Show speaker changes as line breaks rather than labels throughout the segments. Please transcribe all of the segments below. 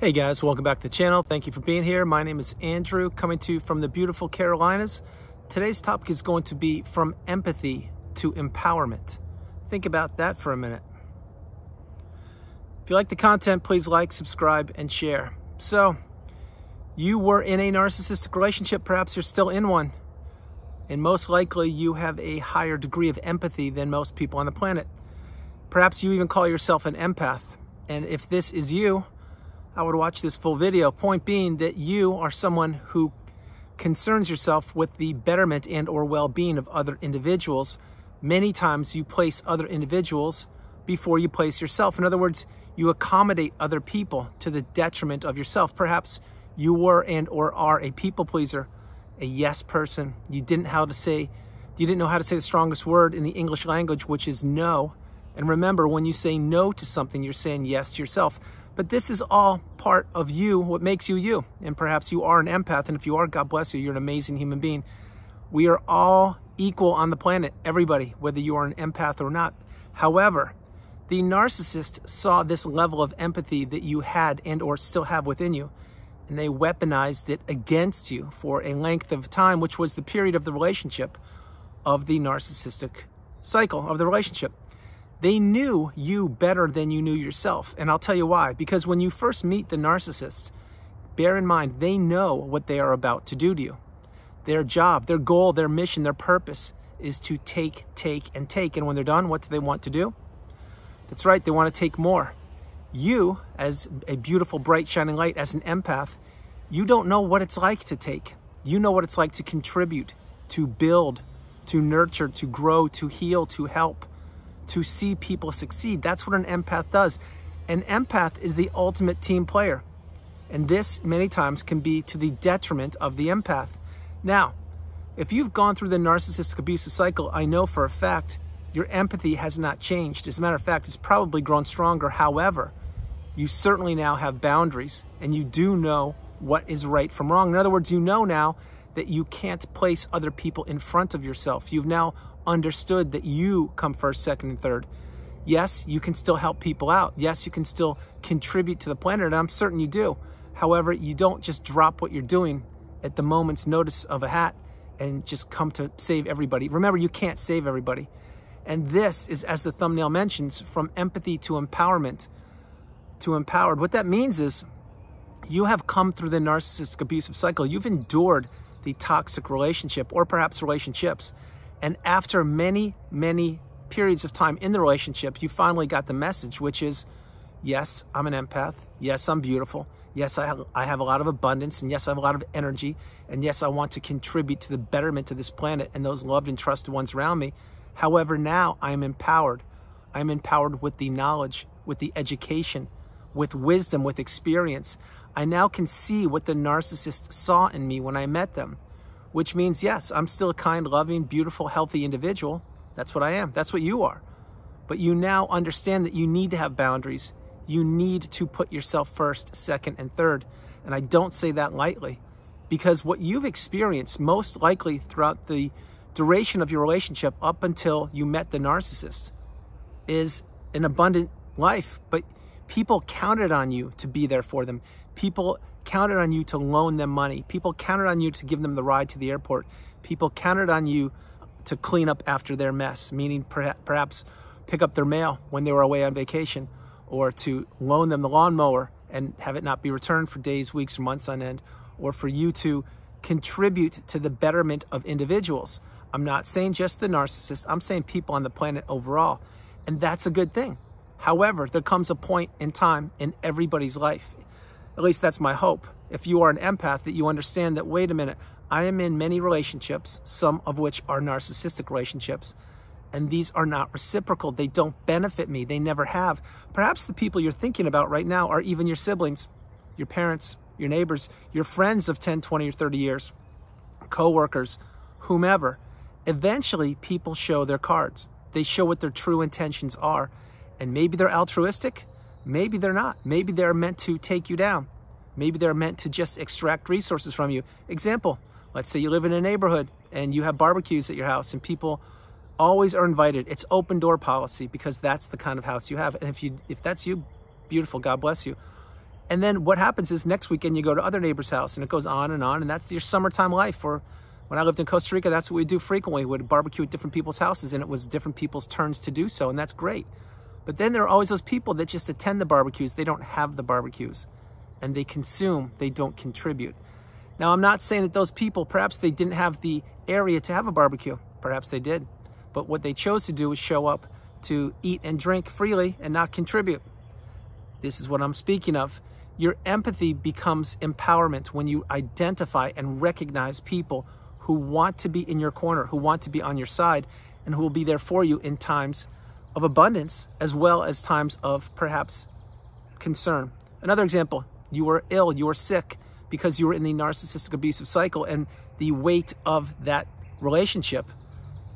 Hey guys, welcome back to the channel. Thank you for being here. My name is Andrew, coming to you from the beautiful Carolinas. Today's topic is going to be from empathy to empowerment. Think about that for a minute. If you like the content, please like, subscribe, and share. So, you were in a narcissistic relationship, perhaps you're still in one, and most likely you have a higher degree of empathy than most people on the planet. Perhaps you even call yourself an empath. And if this is you, I would watch this full video. Point being that you are someone who concerns yourself with the betterment and or well-being of other individuals. Many times you place other individuals before you place yourself. In other words, you accommodate other people to the detriment of yourself. Perhaps you were and or are a people pleaser, a yes person. You didn't how to say you didn't know how to say the strongest word in the English language, which is no. And remember, when you say no to something, you're saying yes to yourself. But this is all part of you, what makes you you. And perhaps you are an empath. And if you are, God bless you, you're an amazing human being. We are all equal on the planet, everybody, whether you are an empath or not. However, the narcissist saw this level of empathy that you had and or still have within you, and they weaponized it against you for a length of time, which was the period of the relationship of the narcissistic cycle of the relationship. They knew you better than you knew yourself. And I'll tell you why. Because when you first meet the narcissist, bear in mind, they know what they are about to do to you. Their job, their goal, their mission, their purpose is to take, take, and take. And when they're done, what do they want to do? That's right, they want to take more. You, as a beautiful, bright, shining light, as an empath, you don't know what it's like to take. You know what it's like to contribute, to build, to nurture, to grow, to heal, to help to see people succeed. That's what an empath does. An empath is the ultimate team player. And this many times can be to the detriment of the empath. Now, if you've gone through the narcissistic abusive cycle, I know for a fact your empathy has not changed. As a matter of fact, it's probably grown stronger. However, you certainly now have boundaries and you do know what is right from wrong. In other words, you know now that you can't place other people in front of yourself. You've now understood that you come first, second, and third. Yes, you can still help people out. Yes, you can still contribute to the planet, and I'm certain you do. However, you don't just drop what you're doing at the moment's notice of a hat and just come to save everybody. Remember, you can't save everybody. And this is, as the thumbnail mentions, from empathy to empowerment to empowered. What that means is you have come through the narcissistic abusive cycle. You've endured the toxic relationship or perhaps relationships. And after many, many periods of time in the relationship, you finally got the message, which is, yes, I'm an empath. Yes, I'm beautiful. Yes, I have, I have a lot of abundance. And yes, I have a lot of energy. And yes, I want to contribute to the betterment of this planet and those loved and trusted ones around me. However, now I am empowered. I am empowered with the knowledge, with the education, with wisdom, with experience. I now can see what the narcissist saw in me when I met them which means, yes, I'm still a kind, loving, beautiful, healthy individual. That's what I am. That's what you are. But you now understand that you need to have boundaries. You need to put yourself first, second, and third. And I don't say that lightly because what you've experienced most likely throughout the duration of your relationship up until you met the narcissist is an abundant life. But people counted on you to be there for them. People counted on you to loan them money. People counted on you to give them the ride to the airport. People counted on you to clean up after their mess, meaning perhaps pick up their mail when they were away on vacation or to loan them the lawnmower and have it not be returned for days, weeks, or months on end, or for you to contribute to the betterment of individuals. I'm not saying just the narcissist, I'm saying people on the planet overall. And that's a good thing. However, there comes a point in time in everybody's life, at least that's my hope. If you are an empath, that you understand that, wait a minute, I am in many relationships, some of which are narcissistic relationships, and these are not reciprocal. They don't benefit me. They never have. Perhaps the people you're thinking about right now are even your siblings, your parents, your neighbors, your friends of 10, 20, or 30 years, co-workers, whomever. Eventually, people show their cards. They show what their true intentions are. And maybe they're altruistic, Maybe they're not. Maybe they're meant to take you down. Maybe they're meant to just extract resources from you. Example, let's say you live in a neighborhood and you have barbecues at your house and people always are invited. It's open door policy because that's the kind of house you have. And if you if that's you, beautiful, God bless you. And then what happens is next weekend you go to other neighbor's house and it goes on and on. And that's your summertime life. Or when I lived in Costa Rica, that's what we do frequently. We would barbecue at different people's houses and it was different people's turns to do so. And that's great. But then there are always those people that just attend the barbecues. They don't have the barbecues and they consume, they don't contribute. Now, I'm not saying that those people, perhaps they didn't have the area to have a barbecue. Perhaps they did. But what they chose to do was show up to eat and drink freely and not contribute. This is what I'm speaking of. Your empathy becomes empowerment when you identify and recognize people who want to be in your corner, who want to be on your side, and who will be there for you in times of abundance as well as times of perhaps concern. Another example, you were ill, you were sick because you were in the narcissistic abusive cycle and the weight of that relationship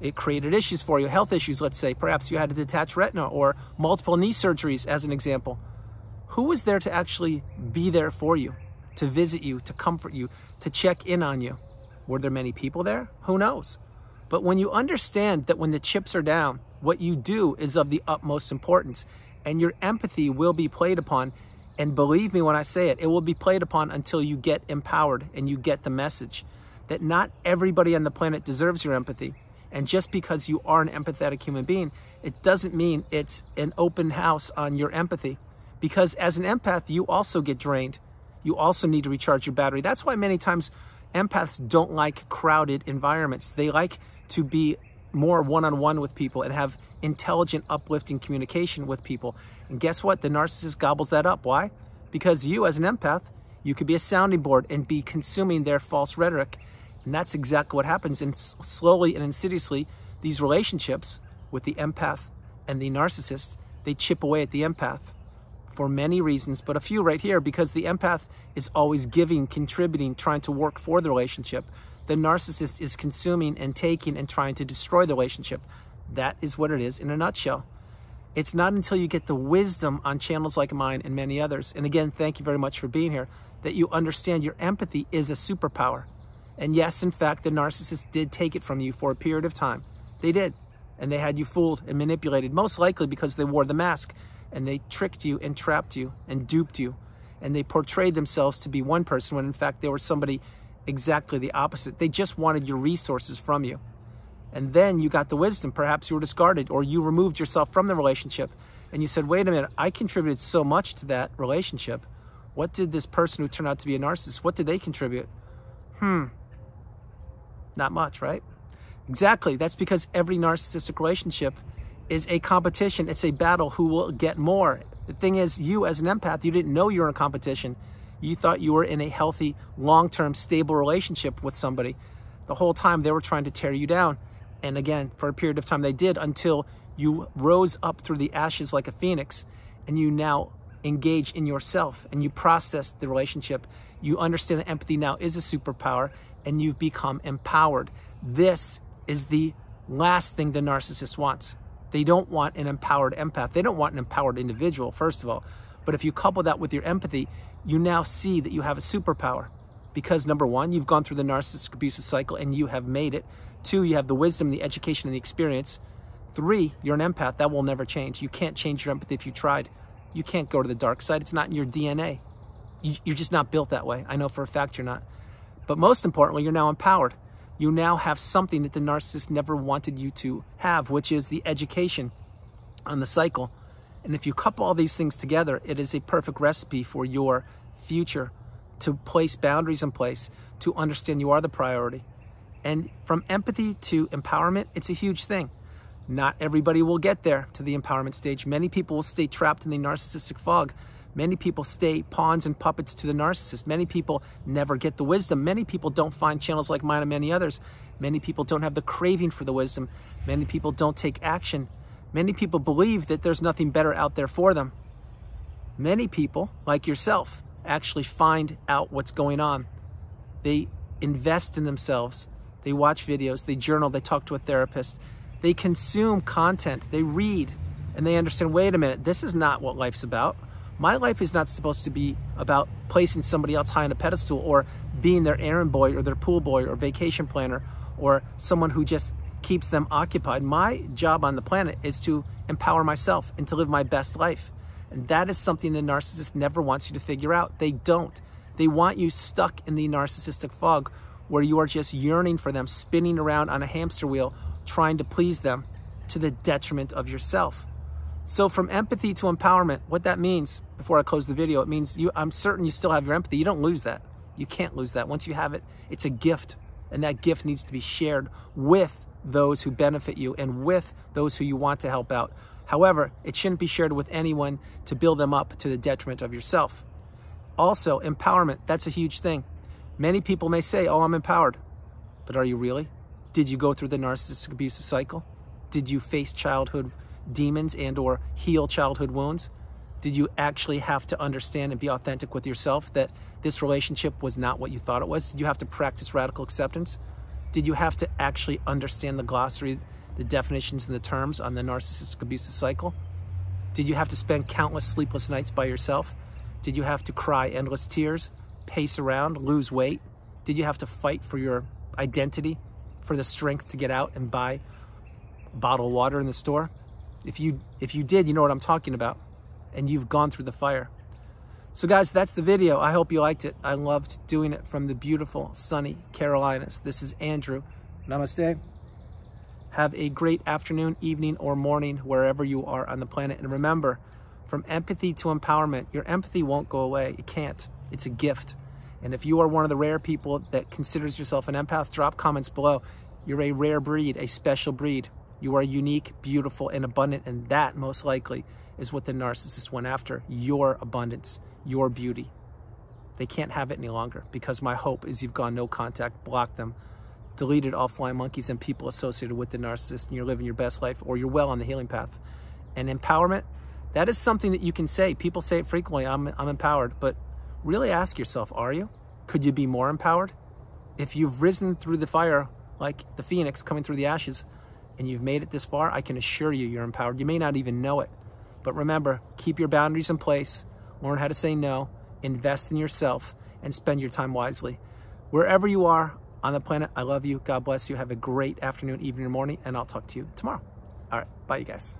it created issues for you, health issues, let's say. Perhaps you had a detached retina or multiple knee surgeries, as an example. Who was there to actually be there for you, to visit you, to comfort you, to check in on you? Were there many people there? Who knows? But when you understand that when the chips are down, what you do is of the utmost importance, and your empathy will be played upon. And believe me when I say it, it will be played upon until you get empowered and you get the message that not everybody on the planet deserves your empathy. And just because you are an empathetic human being, it doesn't mean it's an open house on your empathy. Because as an empath, you also get drained. You also need to recharge your battery. That's why many times empaths don't like crowded environments. They like to be more one-on-one with people and have intelligent, uplifting communication with people. And guess what? The narcissist gobbles that up. Why? Because you, as an empath, you could be a sounding board and be consuming their false rhetoric and that's exactly what happens. And slowly and insidiously, these relationships with the empath and the narcissist, they chip away at the empath for many reasons, but a few right here because the empath is always giving, contributing, trying to work for the relationship. The narcissist is consuming and taking and trying to destroy the relationship. That is what it is in a nutshell. It's not until you get the wisdom on channels like mine and many others, and again, thank you very much for being here, that you understand your empathy is a superpower. And yes, in fact, the narcissist did take it from you for a period of time. They did. And they had you fooled and manipulated, most likely because they wore the mask and they tricked you and trapped you and duped you. And they portrayed themselves to be one person when in fact they were somebody exactly the opposite. They just wanted your resources from you. And then you got the wisdom. Perhaps you were discarded or you removed yourself from the relationship and you said, wait a minute, I contributed so much to that relationship. What did this person who turned out to be a narcissist, what did they contribute? Hmm, not much, right? Exactly. That's because every narcissistic relationship is a competition. It's a battle who will get more. The thing is, you as an empath, you didn't know you were in a competition. You thought you were in a healthy, long-term, stable relationship with somebody. The whole time they were trying to tear you down. And again, for a period of time they did until you rose up through the ashes like a phoenix and you now engage in yourself and you process the relationship. You understand that empathy now is a superpower and you've become empowered. This is the last thing the narcissist wants. They don't want an empowered empath. They don't want an empowered individual, first of all. But if you couple that with your empathy, you now see that you have a superpower. Because number one, you've gone through the narcissistic abusive cycle and you have made it. Two, you have the wisdom, the education, and the experience. Three, you're an empath. That will never change. You can't change your empathy if you tried. You can't go to the dark side. It's not in your DNA. You're just not built that way. I know for a fact you're not. But most importantly, you're now empowered. You now have something that the narcissist never wanted you to have, which is the education on the cycle. And if you couple all these things together, it is a perfect recipe for your future to place boundaries in place, to understand you are the priority. And from empathy to empowerment, it's a huge thing. Not everybody will get there to the empowerment stage. Many people will stay trapped in the narcissistic fog Many people stay pawns and puppets to the narcissist. Many people never get the wisdom. Many people don't find channels like mine and many others. Many people don't have the craving for the wisdom. Many people don't take action. Many people believe that there's nothing better out there for them. Many people, like yourself, actually find out what's going on. They invest in themselves. They watch videos, they journal, they talk to a therapist. They consume content, they read, and they understand, wait a minute, this is not what life's about. My life is not supposed to be about placing somebody else high on a pedestal or being their errand boy or their pool boy or vacation planner or someone who just keeps them occupied. My job on the planet is to empower myself and to live my best life. And that is something the narcissist never wants you to figure out. They don't. They want you stuck in the narcissistic fog where you are just yearning for them, spinning around on a hamster wheel, trying to please them to the detriment of yourself. So from empathy to empowerment, what that means, before I close the video, it means you, I'm certain you still have your empathy. You don't lose that. You can't lose that. Once you have it, it's a gift. And that gift needs to be shared with those who benefit you and with those who you want to help out. However, it shouldn't be shared with anyone to build them up to the detriment of yourself. Also, empowerment, that's a huge thing. Many people may say, oh, I'm empowered. But are you really? Did you go through the narcissistic abusive cycle? Did you face childhood demons and or heal childhood wounds? Did you actually have to understand and be authentic with yourself that this relationship was not what you thought it was? Did you have to practice radical acceptance? Did you have to actually understand the glossary, the definitions and the terms on the narcissistic abusive cycle? Did you have to spend countless sleepless nights by yourself? Did you have to cry endless tears, pace around, lose weight? Did you have to fight for your identity, for the strength to get out and buy bottled water in the store? If you if you did, you know what I'm talking about. And you've gone through the fire. So guys, that's the video. I hope you liked it. I loved doing it from the beautiful, sunny Carolinas. This is Andrew. Namaste. Have a great afternoon, evening, or morning, wherever you are on the planet. And remember, from empathy to empowerment, your empathy won't go away. It can't. It's a gift. And if you are one of the rare people that considers yourself an empath, drop comments below. You're a rare breed, a special breed. You are unique, beautiful, and abundant, and that most likely is what the narcissist went after, your abundance, your beauty. They can't have it any longer because my hope is you've gone no contact, blocked them, deleted all flying monkeys and people associated with the narcissist, and you're living your best life or you're well on the healing path. And empowerment, that is something that you can say. People say it frequently, I'm, I'm empowered, but really ask yourself, are you? Could you be more empowered? If you've risen through the fire like the phoenix coming through the ashes, and you've made it this far, I can assure you you're empowered. You may not even know it. But remember, keep your boundaries in place, learn how to say no, invest in yourself, and spend your time wisely. Wherever you are on the planet, I love you. God bless you. Have a great afternoon, evening, or morning, and I'll talk to you tomorrow. All right. Bye, you guys.